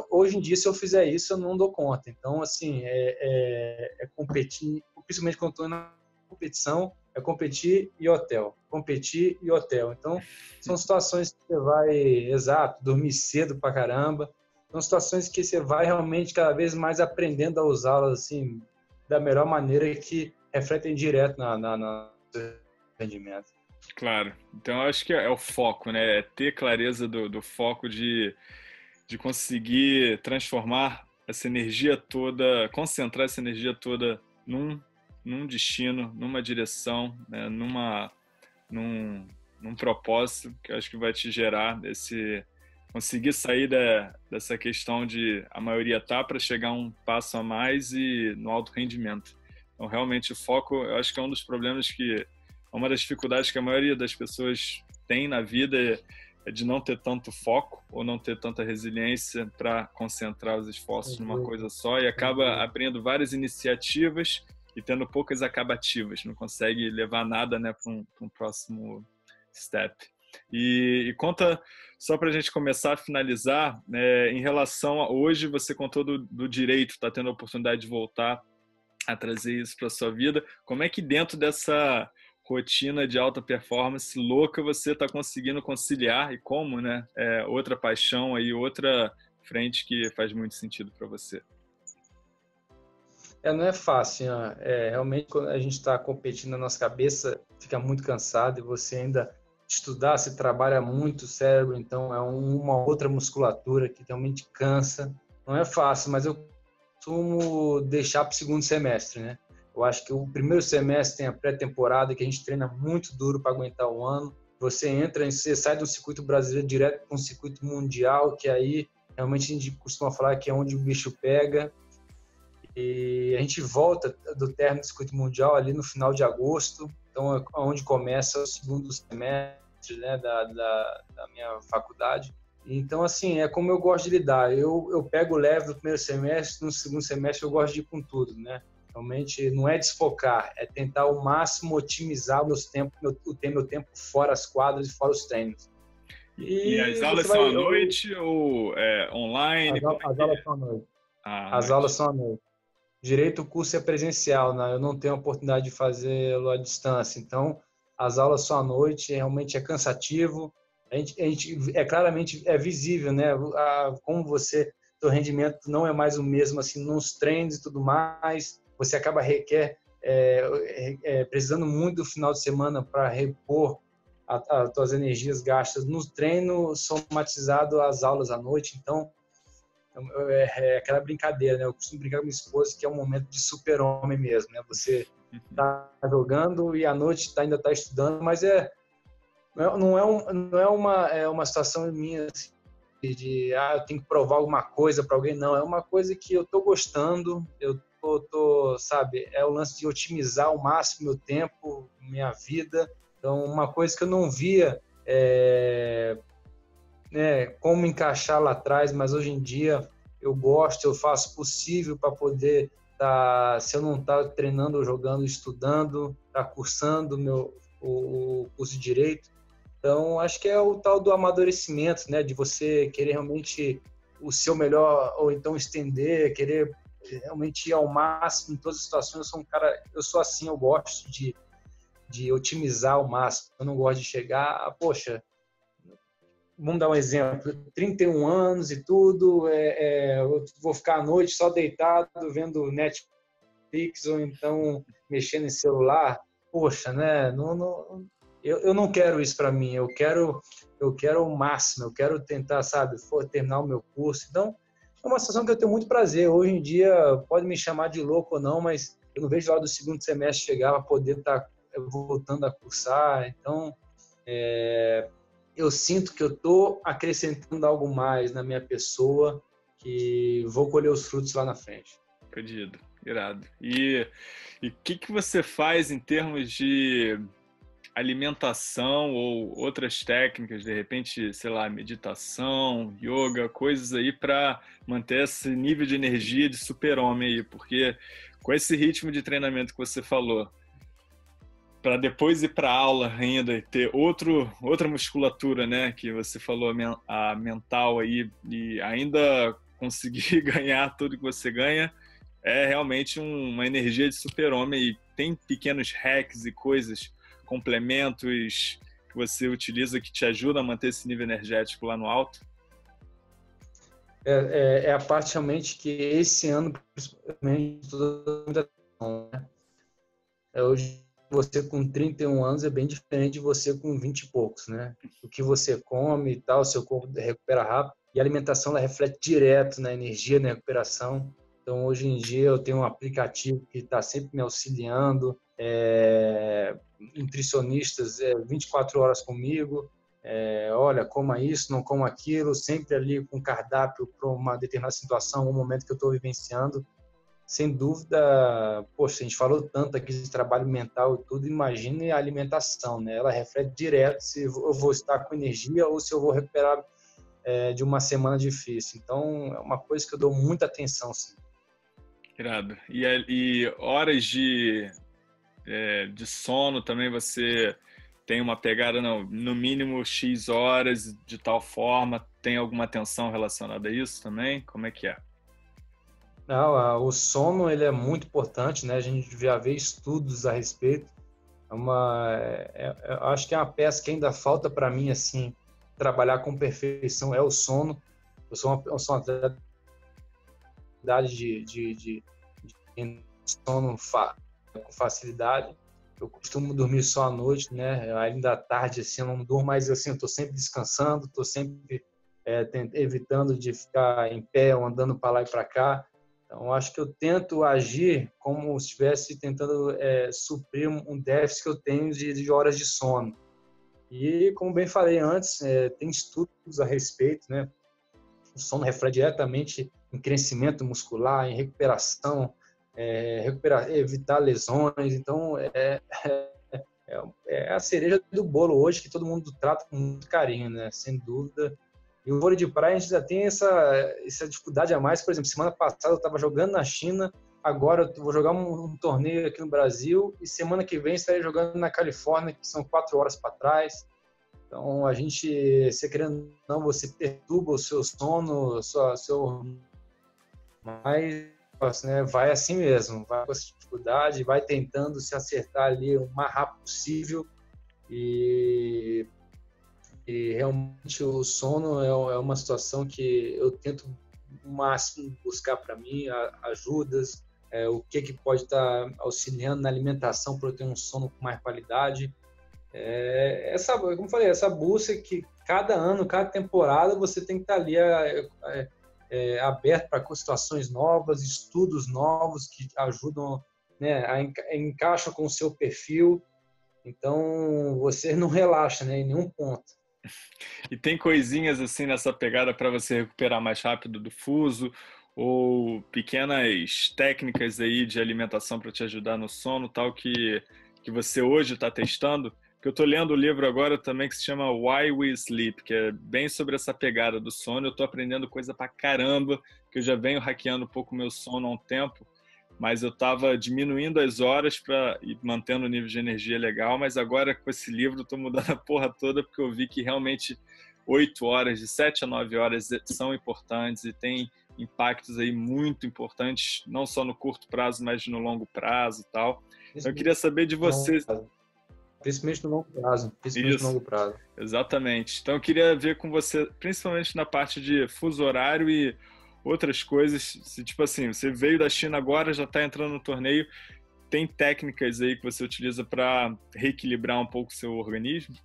hoje em dia, se eu fizer isso, eu não dou conta. Então, assim, é, é, é competir, principalmente quando estou na competição, é competir e hotel, competir e hotel. Então, são situações que você vai, exato, dormir cedo pra caramba, são situações que você vai realmente cada vez mais aprendendo a usá-las assim da melhor maneira que refletem direto na, na, na rendimento. Claro. Então acho que é o foco, né? É ter clareza do, do foco de, de conseguir transformar essa energia toda, concentrar essa energia toda num, num destino, numa direção, né? numa, num, num propósito que eu acho que vai te gerar esse, conseguir sair da, dessa questão de a maioria tá para chegar um passo a mais e no alto rendimento. Então, realmente, o foco, eu acho que é um dos problemas que, é uma das dificuldades que a maioria das pessoas tem na vida é, de não ter tanto foco ou não ter tanta resiliência para concentrar os esforços numa coisa só e acaba abrindo várias iniciativas e tendo poucas acabativas, não consegue levar nada né, para um, um próximo step. E, e conta, só para a gente começar a finalizar, é, em relação a hoje, você contou do, do direito, está tendo a oportunidade de voltar a trazer isso para sua vida. Como é que dentro dessa rotina de alta performance louca você está conseguindo conciliar e como, né? É, outra paixão aí, outra frente que faz muito sentido para você. É, não é fácil, né? é, realmente quando a gente está competindo na nossa cabeça, fica muito cansado e você ainda estudar, se trabalha muito o cérebro, então é uma outra musculatura que realmente cansa. Não é fácil, mas eu costumo deixar para o segundo semestre, né? Eu acho que o primeiro semestre tem a pré-temporada, que a gente treina muito duro para aguentar o ano. Você entra, você sai do circuito brasileiro direto para um circuito mundial, que aí realmente a gente costuma falar que é onde o bicho pega. E a gente volta do término do circuito mundial ali no final de agosto, então é onde começa o segundo semestre né, da, da, da, minha faculdade. Então, assim, é como eu gosto de lidar. Eu, eu pego leve no primeiro semestre, no segundo semestre eu gosto de ir com tudo, né? Realmente não é desfocar, é tentar ao máximo otimizar meus tempos, meu, o tempo, meu tempo fora as quadras e fora os treinos. E, e as aulas são à noite ou é, online? As, as é aulas são à noite. Ah, as aulas são à noite. Direito, o curso é presencial, né? Eu não tenho a oportunidade de fazê-lo à distância. Então, as aulas só à noite, realmente é cansativo. A gente, a gente é claramente é visível, né? A, como você, seu rendimento não é mais o mesmo assim nos treinos e tudo mais. Você acaba requer é, é, precisando muito do final de semana para repor as suas energias gastas no treino, somatizado às aulas à noite. Então, é, é, aquela brincadeira, né? Eu costumo brincar com minha esposa que é um momento de super-homem mesmo, né? Você tá jogando e à noite tá, ainda tá estudando, mas é não é, um, não é uma é uma situação minha assim, de ah, eu tenho que provar alguma coisa para alguém, não, é uma coisa que eu tô gostando, eu tô, tô, sabe, é o lance de otimizar ao máximo meu tempo, minha vida. Então, uma coisa que eu não via é, né, como encaixar lá atrás, mas hoje em dia eu gosto, eu faço possível para poder tá, se eu não estar tá treinando, jogando, estudando, tá cursando meu, o, o curso de direito. Então, acho que é o tal do amadurecimento, né, de você querer realmente o seu melhor ou então estender, querer realmente ir ao máximo em todas as situações. Eu sou um cara, eu sou assim, eu gosto de de otimizar ao máximo. Eu não gosto de chegar, ah, poxa, vamos dar um exemplo, 31 anos e tudo, é, é, eu vou ficar à noite só deitado vendo Netflix ou então mexendo em celular, poxa, né? Não, não, eu, eu não quero isso para mim, eu quero eu quero o máximo, eu quero tentar, sabe, terminar o meu curso. Então, é uma situação que eu tenho muito prazer. Hoje em dia, pode me chamar de louco ou não, mas eu não vejo hora do segundo semestre chegar para poder estar tá voltando a cursar. Então, é, eu sinto que eu estou acrescentando algo mais na minha pessoa que vou colher os frutos lá na frente. Perdido, irado. E o que, que você faz em termos de alimentação ou outras técnicas, de repente, sei lá, meditação, yoga, coisas aí para manter esse nível de energia de super-homem aí, porque com esse ritmo de treinamento que você falou, para depois ir para aula ainda e ter outro, outra musculatura, né, que você falou a mental aí e ainda conseguir ganhar tudo que você ganha, é realmente uma energia de super-homem e tem pequenos hacks e coisas complementos que você utiliza que te ajudam a manter esse nível energético lá no alto? É, é, é a parte realmente que esse ano, principalmente, toda né? é hoje você com 31 anos é bem diferente de você com 20 e poucos, né? O que você come e tal, seu corpo recupera rápido e a alimentação ela reflete direto na energia, na recuperação. Então, hoje em dia, eu tenho um aplicativo que está sempre me auxiliando, é, nutricionistas é, 24 horas comigo, é, olha, coma isso, não coma aquilo, sempre ali com cardápio para uma determinada situação, um momento que eu estou vivenciando. Sem dúvida, poxa, a gente falou tanto aqui de trabalho mental e tudo, imagine a alimentação, né? Ela reflete direto se eu vou estar com energia ou se eu vou recuperar é, de uma semana difícil. Então, é uma coisa que eu dou muita atenção, sim. Irado. E, e horas de é, de sono também você tem uma pegada, não, no mínimo X horas de tal forma, tem alguma atenção relacionada a isso também? Como é que é? Não, o sono ele é muito importante, né? A gente já vê estudos a respeito. É uma, é, é, acho que é uma peça que ainda falta para mim assim trabalhar com perfeição é o sono. Eu sou uma, eu sou uma de, de, de, de sono com facilidade. Eu costumo dormir só à noite, né? Ainda à tarde, assim, eu não durmo, mas assim, eu tô sempre descansando, tô sempre é, evitando de ficar em pé ou andando para lá e para cá. Então, acho que eu tento agir como se estivesse tentando é, suprir um déficit que eu tenho de, de, horas de sono. E, como bem falei antes, é, tem estudos a respeito, né? O sono reflete diretamente em crescimento muscular, em recuperação, é, recuperar, evitar lesões. Então, é, é, é, a cereja do bolo hoje que todo mundo trata com muito carinho, né? Sem dúvida. E o vôlei de praia a gente já tem essa, essa dificuldade a mais. Por exemplo, semana passada eu estava jogando na China, agora eu vou jogar um, um, torneio aqui no Brasil e semana que vem estarei jogando na Califórnia, que são quatro horas para trás. Então, a gente, se querendo não, você perturba o seu sono, sua, seu mais né? Vai assim mesmo, vai com essa dificuldade, vai tentando se acertar ali o mais rápido possível e, e realmente o sono é, é uma situação que eu tento o máximo buscar para mim ajudas, é, o que que pode estar tá auxiliando na alimentação para eu ter um sono com mais qualidade. É, essa, como falei, essa busca que cada ano, cada temporada você tem que estar tá ali é, é aberto para situações novas, estudos novos que ajudam, né, a, enca encaixam com o seu perfil. Então, você não relaxa né, em nenhum ponto. E tem coisinhas assim nessa pegada para você recuperar mais rápido do fuso ou pequenas técnicas aí de alimentação para te ajudar no sono, tal que que você hoje está testando? que eu estou lendo o um livro agora também que se chama Why We Sleep, que é bem sobre essa pegada do sono. Eu estou aprendendo coisa pra caramba, que eu já venho hackeando um pouco meu sono há um tempo, mas eu estava diminuindo as horas para ir mantendo o nível de energia legal, mas agora com esse livro estou mudando a porra toda porque eu vi que realmente oito horas, de sete a nove horas são importantes e tem impactos aí muito importantes, não só no curto prazo, mas no longo prazo e tal. Então, eu queria saber de você Principalmente no longo prazo. Principalmente Isso, no longo prazo. Exatamente. Então eu queria ver com você, principalmente na parte de fuso horário e outras coisas. Se, tipo assim, você veio da China agora, já está entrando no torneio, tem técnicas aí que você utiliza para reequilibrar um pouco o seu organismo?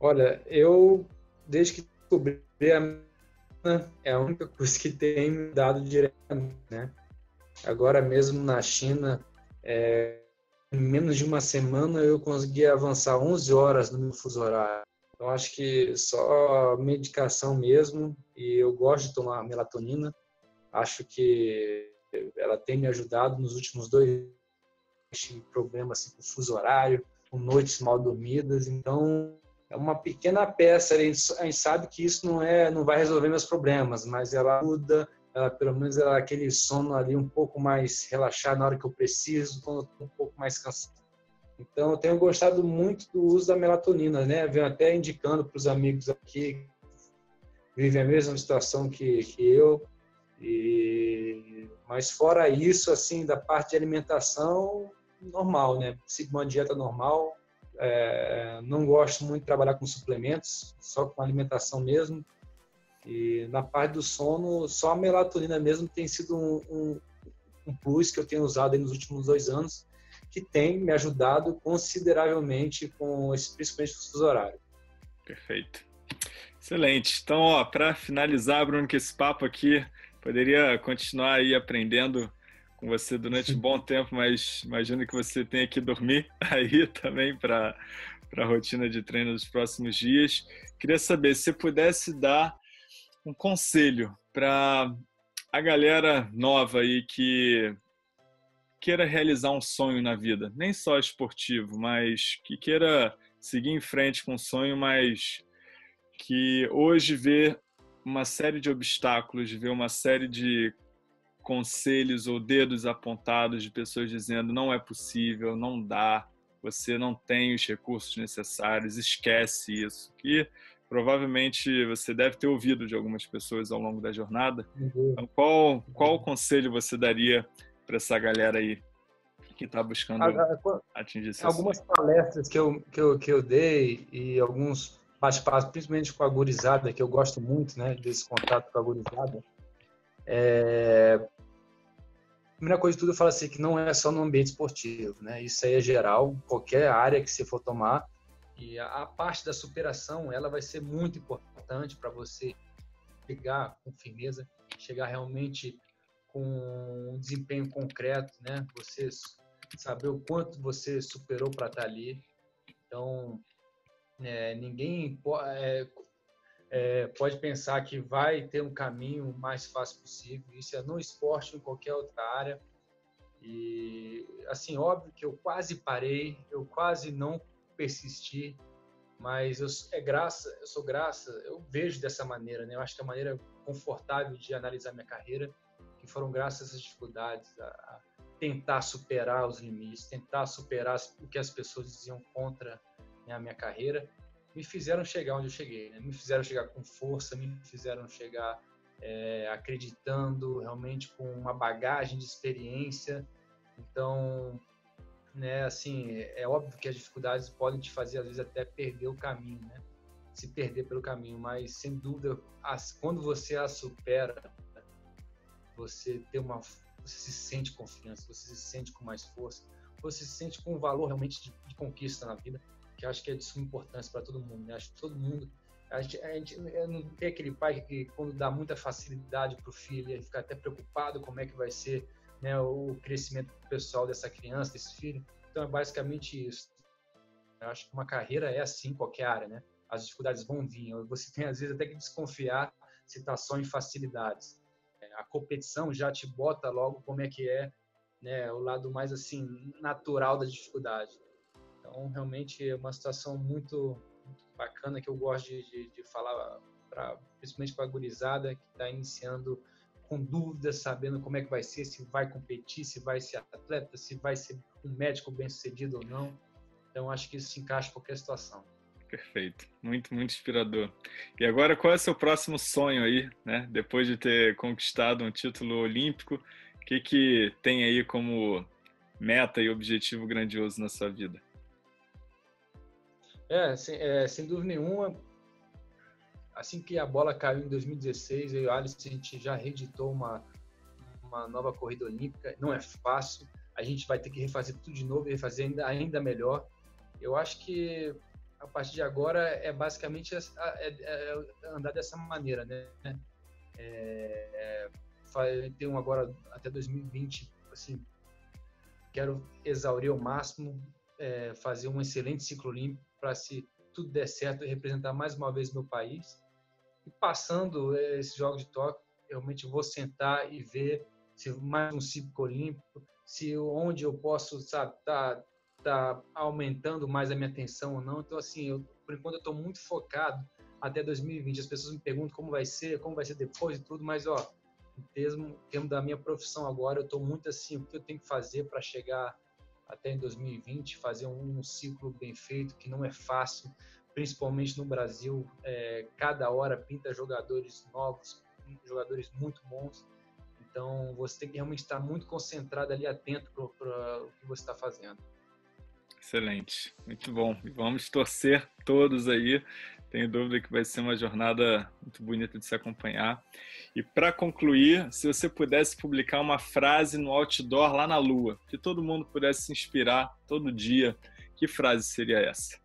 Olha, eu, desde que descobri a é a única coisa que tem me dado diretamente, né? Agora mesmo na China, é, em menos de uma semana eu consegui avançar 11 horas no meu fuso horário. Então acho que só medicação mesmo e eu gosto de tomar melatonina. Acho que ela tem me ajudado nos últimos dois problemas assim, com fuso horário, com noites mal dormidas. Então é uma pequena peça. A gente sabe que isso não é, não vai resolver meus problemas, mas ela ajuda. Ela, pelo menos ela, aquele sono ali um pouco mais relaxado na hora que eu preciso, quando eu estou um pouco mais cansado. Então, eu tenho gostado muito do uso da melatonina, né? Venho até indicando para os amigos aqui que vivem a mesma situação que, que eu. E, mas fora isso, assim, da parte de alimentação, normal, né? Sigo uma dieta normal, é, não gosto muito de trabalhar com suplementos, só com alimentação mesmo. E na parte do sono, só a melatonina mesmo tem sido um, um, um plus que eu tenho usado nos últimos dois anos, que tem me ajudado consideravelmente com esse, principalmente o fuso horário. Perfeito. Excelente. Então, ó, para finalizar, Bruno, que esse papo aqui poderia continuar aí aprendendo com você durante um bom tempo, mas imagino que você tenha que dormir aí também para a rotina de treino dos próximos dias. Queria saber se pudesse dar um conselho para a galera nova aí que queira realizar um sonho na vida, nem só esportivo, mas que queira seguir em frente com um sonho, mas que hoje vê uma série de obstáculos, vê uma série de conselhos ou dedos apontados de pessoas dizendo não é possível, não dá, você não tem os recursos necessários, esquece isso. Que provavelmente você deve ter ouvido de algumas pessoas ao longo da jornada. Uhum. Então, qual, qual conselho você daria para essa galera aí que está buscando atingir esse Algumas sonho? palestras que eu, que, eu, que eu dei e alguns bate-papos, principalmente com a gurizada, que eu gosto muito né, desse contato com a gurizada, é... Primeira coisa de tudo, eu falo assim, que não é só no ambiente esportivo, né? Isso aí é geral, qualquer área que você for tomar. E a, a parte da superação, ela vai ser muito importante para você chegar com firmeza, chegar realmente com um desempenho concreto, né? Você saber o quanto você superou para estar tá ali. Então, é, ninguém é, é, pode pensar que vai ter um caminho mais fácil possível. Isso é no esporte, em qualquer outra área. E, assim, óbvio que eu quase parei, eu quase não persisti, mas eu, é graça, eu sou graça, eu vejo dessa maneira, né? Eu acho que é a maneira confortável de analisar minha carreira, que foram graças essas dificuldades, a, a tentar superar os limites, tentar superar o que as pessoas diziam contra né, a minha carreira me fizeram chegar onde eu cheguei, né? me fizeram chegar com força, me fizeram chegar é, acreditando, realmente com uma bagagem de experiência. Então, né, assim, é óbvio que as dificuldades podem te fazer às vezes até perder o caminho, né? Se perder pelo caminho, mas sem dúvida, as, quando você a supera, você tem uma, você se sente confiança, você se sente com mais força, você se sente com um valor realmente de, de conquista na vida que acho que é de suma importância para todo mundo. Né? Acho que todo mundo. A gente, a gente não tem aquele pai que, quando dá muita facilidade para o filho, ele fica até preocupado como é que vai ser né, o crescimento pessoal dessa criança, desse filho. Então, é basicamente isso. Eu acho que uma carreira é assim, qualquer área, né? As dificuldades vão vir. Você tem, às vezes, até que desconfiar se está só em facilidades. A competição já te bota logo como é que é né, o lado mais, assim, natural da dificuldade. Então, realmente é uma situação muito, muito bacana que eu gosto de, de, de falar, pra, principalmente para a gurizada que está iniciando com dúvidas, sabendo como é que vai ser, se vai competir, se vai ser atleta, se vai ser um médico bem sucedido ou não. Então, acho que isso se encaixa em qualquer situação. Perfeito, muito, muito inspirador. E agora, qual é o seu próximo sonho aí, né? Depois de ter conquistado um título olímpico, o que, que tem aí como meta e objetivo grandioso na sua vida? É, sem, é, sem dúvida nenhuma. Assim que a bola caiu em 2016, eu e o Alisson, a gente já reeditou uma, uma nova corrida olímpica. Não é fácil, a gente vai ter que refazer tudo de novo e refazer ainda, ainda melhor. Eu acho que a partir de agora é basicamente é, é, é andar dessa maneira, né? É, tenho agora até 2020, assim, quero exaurir ao máximo, é, fazer um excelente ciclo olímpico para se tudo der certo representar mais uma vez meu país. E passando é, Jogos de Tóquio, realmente vou sentar e ver se mais um ciclo olímpico, se onde eu posso, sabe, tá, tá aumentando mais a minha atenção ou não. Então, assim, eu, por enquanto eu estou muito focado até 2020. As pessoas me perguntam como vai ser, como vai ser depois e tudo, mas, ó, em termos da minha profissão agora, eu estou muito assim, o que eu tenho que fazer para chegar até em 2020, fazer um, um, ciclo bem feito, que não é fácil, principalmente no Brasil. É, cada hora pinta jogadores novos, jogadores muito bons. Então, você tem que realmente estar muito concentrado ali, atento para o que você está fazendo. Excelente, muito bom. E vamos torcer todos aí. Tenho dúvida que vai ser uma jornada muito bonita de se acompanhar. E para concluir, se você pudesse publicar uma frase no outdoor lá na Lua, que todo mundo pudesse se inspirar todo dia, que frase seria essa?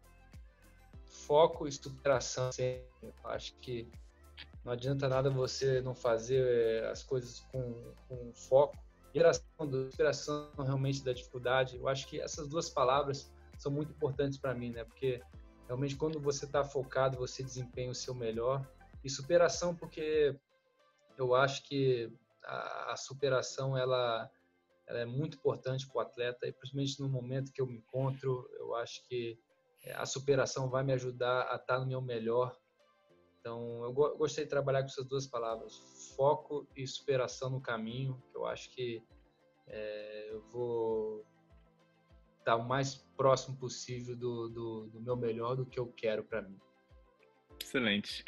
Foco e estruturação. Acho que não adianta nada você não fazer eh, as coisas com, com foco. Geração, inspiração realmente da dificuldade. Eu acho que essas duas palavras são muito importantes para mim, né? Porque realmente quando você está focado, você desempenha o seu melhor. E superação, porque eu acho que a, a superação ela, ela, é muito importante para o atleta, e principalmente no momento que eu me encontro, eu acho que eh, a superação vai me ajudar a estar tá no meu melhor então, eu gostei de trabalhar com essas duas palavras, foco e superação no caminho, que eu acho que é, eu vou estar o mais próximo possível do, do, do meu melhor, do que eu quero para mim. Excelente.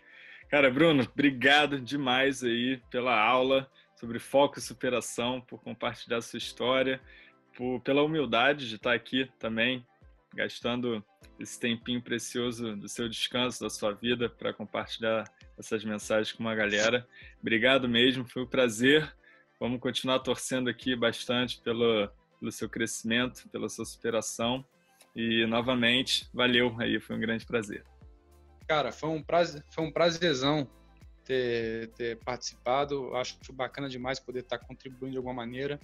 Cara, Bruno, obrigado demais aí pela aula sobre foco e superação, por compartilhar sua história, por, pela humildade de estar aqui também gastando esse tempinho precioso do seu descanso, da sua vida, para compartilhar essas mensagens com uma galera. Obrigado mesmo, foi um prazer. Vamos continuar torcendo aqui bastante pelo, pelo seu crescimento, pela sua superação. E novamente, valeu aí, foi um grande prazer. Cara, foi um prazer, foi um prazerzão ter, ter participado. Acho bacana demais poder estar contribuindo de alguma maneira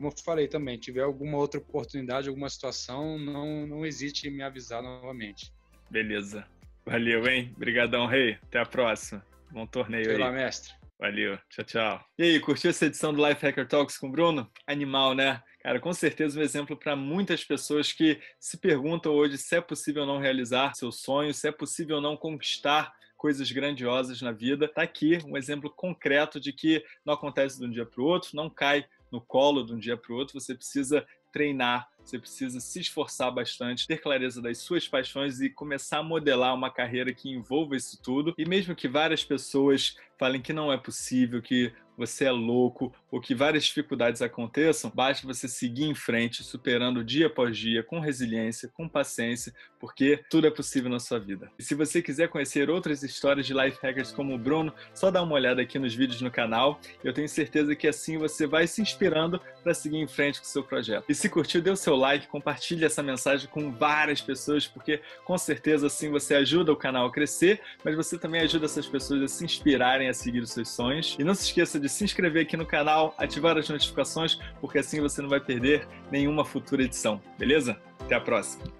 como eu falei também, tiver alguma outra oportunidade, alguma situação, não, não hesite em me avisar novamente. Beleza. Valeu, hein? Obrigadão, Rei. Até a próxima. Bom torneio Sei aí. lá, mestre. Valeu. Tchau, tchau. E aí, curtiu essa edição do Life Hacker Talks com o Bruno? Animal, né? Cara, com certeza um exemplo para muitas pessoas que se perguntam hoje se é possível não realizar seus sonhos, se é possível não conquistar coisas grandiosas na vida. Tá aqui um exemplo concreto de que não acontece de um dia para o outro, não cai no colo de um dia para o outro, você precisa treinar, você precisa se esforçar bastante, ter clareza das suas paixões e começar a modelar uma carreira que envolva isso tudo. E mesmo que várias pessoas falem que não é possível, que você é louco ou que várias dificuldades aconteçam, basta você seguir em frente, superando dia após dia, com resiliência, com paciência, porque tudo é possível na sua vida. E se você quiser conhecer outras histórias de life hackers como o Bruno, só dá uma olhada aqui nos vídeos no canal. Eu tenho certeza que assim você vai se inspirando para seguir em frente com o seu projeto. E se curtiu, dê o seu like, compartilhe essa mensagem com várias pessoas, porque com certeza assim você ajuda o canal a crescer, mas você também ajuda essas pessoas a se inspirarem a seguir os seus sonhos. E não se esqueça de se inscrever aqui no canal, ativar as notificações, porque assim você não vai perder nenhuma futura edição, beleza? Até a próxima!